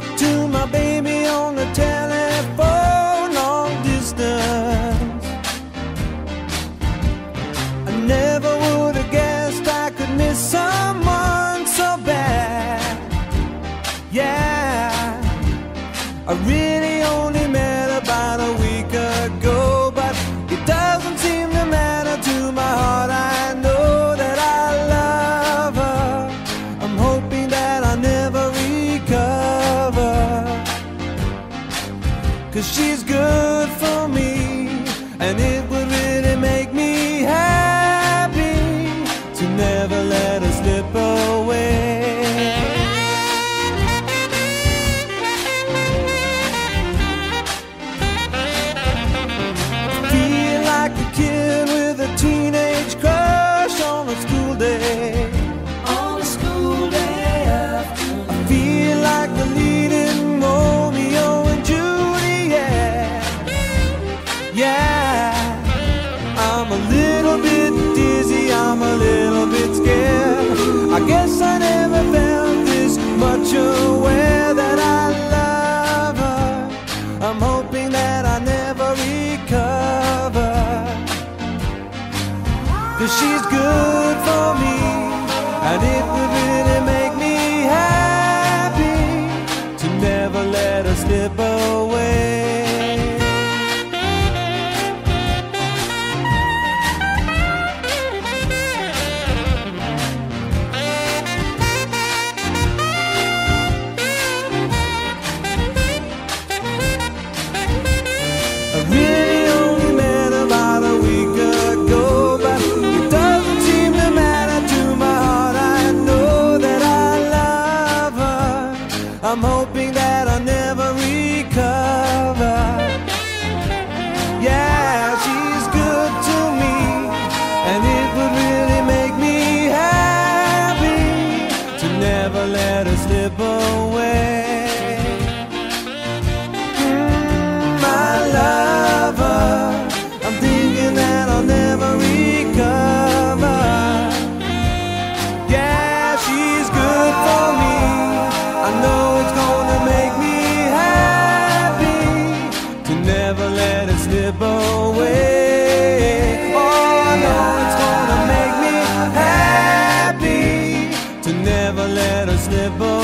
talk to my baby on the telephone long distance. I never would have guessed I could miss someone so bad. Yeah, I really. Cause she's good. Cause she's good for me, and it would really make let it slip away. Oh, I know it's gonna make me happy to never let it slip away.